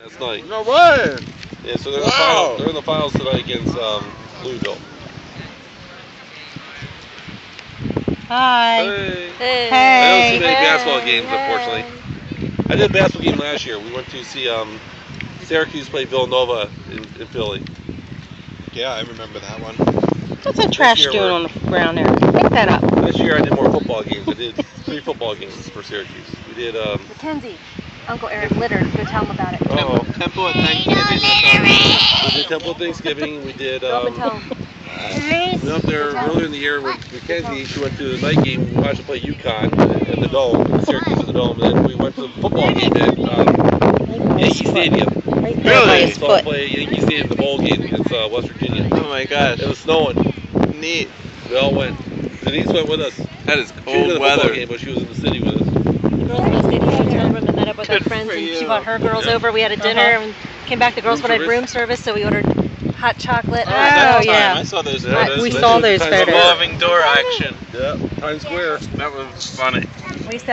last night. No way. Yeah, so they're, in the Wow. final, they're in the finals tonight against um, Louisville. Hi. Hey. Hey. I don't see many basketball games, unfortunately. I did a basketball game last year. We went to see um, Syracuse play Villanova in, in Philly. Yeah, I remember that one. What's that trash doing on the ground there? Pick that up. This year I did more football games. I did three football games for Syracuse. We did um, Mackenzie, Uncle Eric littered. Go tell him about it. oh, Temple at Thanksgiving. That's we did Temple Thanksgiving. We did Go up and tell um, him. we went up there earlier in the year with Mackenzie. She went to the night game. We watched her play UConn at the Dome, the Syracuse at the Dome. And then we went to the football game at um, Yankee Stadium. Right there by Really? his Saw foot. play at Yankee Stadium, the bowl game against uh, West Virginia. Oh my gosh. It was snowing. Neat. We all went. Denise went with us. That is She was cold in weather. game, but she was in the city with us. Girls in the city hotel room and met up with our Good friends, for and she brought her girls Yeah. over. We had a dinner Uh-huh. and came back. The girls Room wanted room service, so we ordered hot chocolate. Oh, that time, yeah. I saw those Yeah, photos. we saw those kind photos. Revolving door action. Yeah, Times Square. That was funny. We